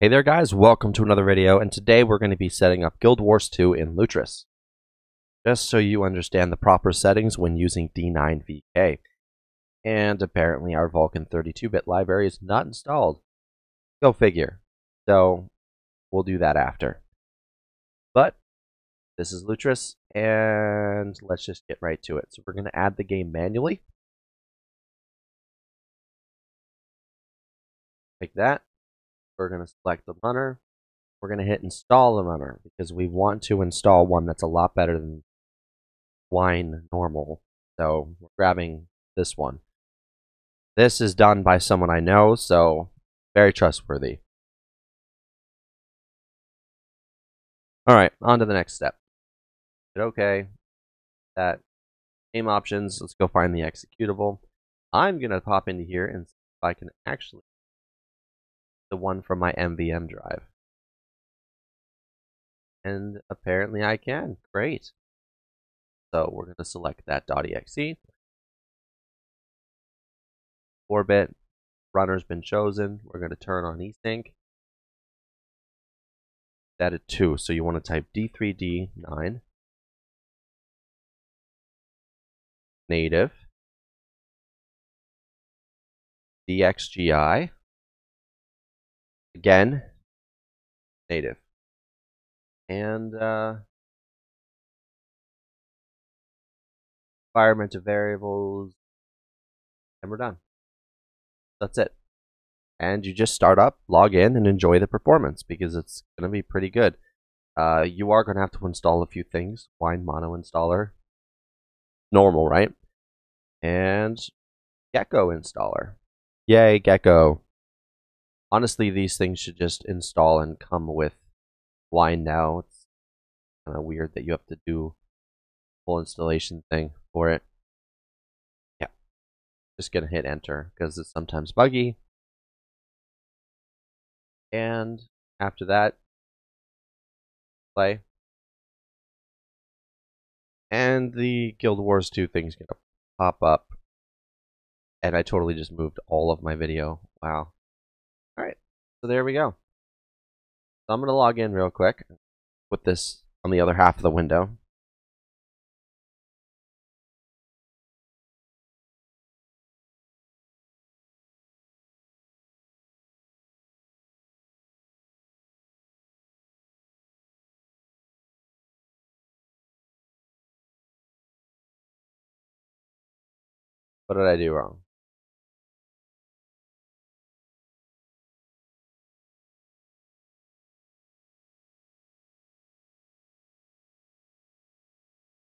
Hey there guys, welcome to another video, and today we're going to be setting up Guild Wars 2 in Lutris. Just so you understand the proper settings when using D9VK. And apparently our Vulkan 32-bit library is not installed. Go figure. So, we'll do that after. But, this is Lutris, and let's just get right to it. So we're going to add the game manually. Like that. We're going to select the runner. We're going to hit install the runner because we want to install one that's a lot better than Wine Normal. So we're grabbing this one. This is done by someone I know, so very trustworthy. Alright, on to the next step. Hit OK. That game options. Let's go find the executable. I'm going to pop into here and see if I can actually the one from my NVMe drive. And apparently I can. Great. So we're going to select that .exe. 4-bit runner's been chosen. We're going to turn on async. That at 2. So you want to type D3D9 native DXGI Again, native. And uh, environmental variables, and we're done. That's it. And you just start up, log in, and enjoy the performance because it's going to be pretty good. Uh, you are going to have to install a few things. Wine Mono Installer. Normal, right? And Gecko Installer. Yay, Gecko honestly, these things should just install and come with Wine now. It's kind of weird that you have to do full installation thing for it. Yeah, just gonna hit enter because it's sometimes buggy. And after that, play. And the Guild Wars 2 thing's gonna pop up. And I totally just moved all of my video. Wow. Alright, so there we go. So I'm going to log in real quick. Put this on the other half of the window. What did I do wrong?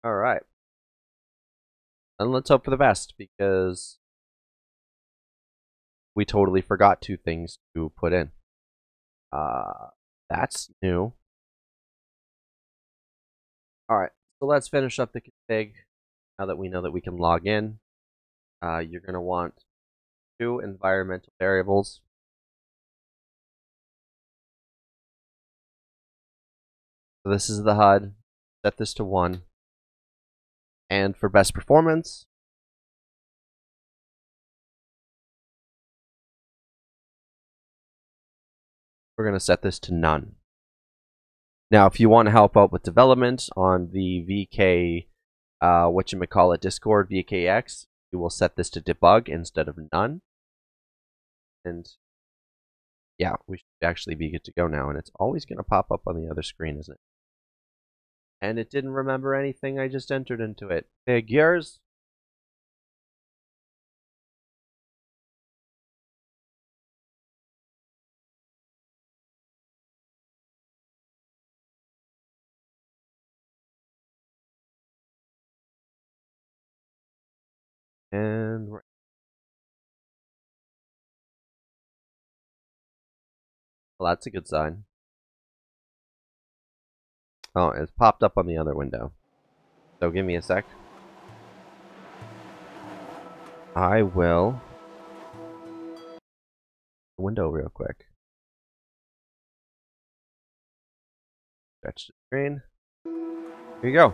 All right. And let's hope for the best because we totally forgot two things to put in. Uh, that's new. All right, so let's finish up the config. Now that we know that we can log in, uh, you're going to want two environmental variables. So this is the HUD. Set this to 1. And for best performance, we're going to set this to none. Now, if you want to help out with development on the VK, uh, what you may call it, Discord VKX, you will set this to debug instead of none. And yeah, we should actually be good to go now. And it's always going to pop up on the other screen, isn't it? And it didn't remember anything I just entered into it. Figures. And right. Well, that's a good sign. Oh, it's popped up on the other window. So give me a sec. I will window real quick. Stretch the screen. Here you go.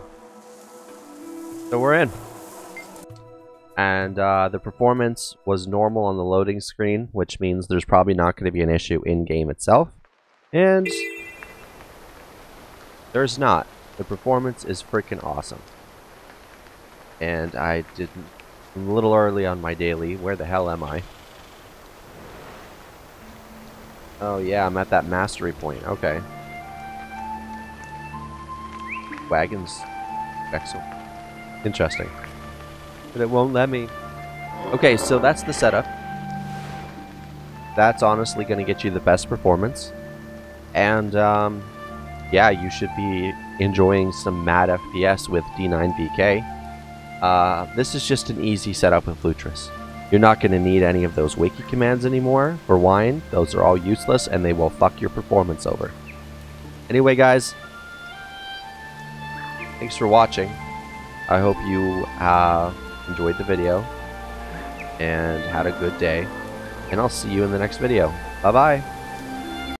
So we're in. And uh, the performance was normal on the loading screen, which means there's probably not going to be an issue in-game itself. And there's not. The performance is freaking awesome. And I didn't I'm a little early on my daily. Where the hell am I? Oh yeah, I'm at that mastery point. Okay. Wagons. Excellent. Interesting. But it won't let me. Okay, so that's the setup. That's honestly going to get you the best performance. And, um, yeah, you should be enjoying some mad FPS with D9VK. Uh, this is just an easy setup with Lutris. You're not going to need any of those wiki commands anymore for wine. Those are all useless and they will fuck your performance over. Anyway, guys, thanks for watching. I hope you uh, enjoyed the video and had a good day. And I'll see you in the next video. Bye-bye.